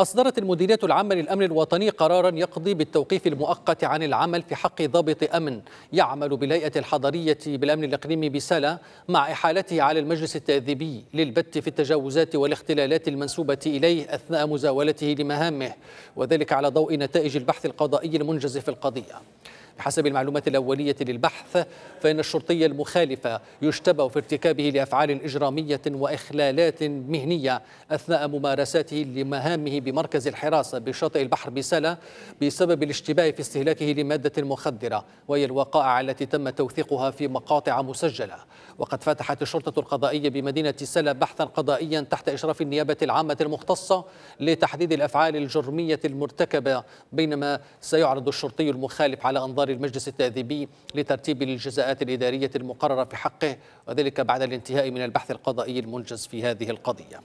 أصدرت المديرية العامة للأمن الوطني قرارا يقضي بالتوقيف المؤقت عن العمل في حق ضابط أمن يعمل بالهيئة الحضرية بالأمن الإقليمي بسلا مع إحالته على المجلس التأديبي للبت في التجاوزات والاختلالات المنسوبة إليه أثناء مزاولته لمهامه وذلك على ضوء نتائج البحث القضائي المنجز في القضية. بحسب المعلومات الأولية للبحث فإن الشرطي المخالف يشتبه في ارتكابه لأفعال إجرامية وإخلالات مهنية أثناء ممارساته لمهامه بمركز الحراسة بشاطئ البحر بسلا بسبب الاشتباه في استهلاكه لمادة مخدرة وهي الوقائع التي تم توثيقها في مقاطع مسجلة. وقد فتحت الشرطة القضائية بمدينة سلا بحثا قضائيا تحت إشراف النيابة العامة المختصة لتحديد الأفعال الجرمية المرتكبة بينما سيعرض الشرطي المخالف على أنظار المجلس التأديبي لترتيب الجزاءات الإدارية المقررة في حقه وذلك بعد الانتهاء من البحث القضائي المنجز في هذه القضية.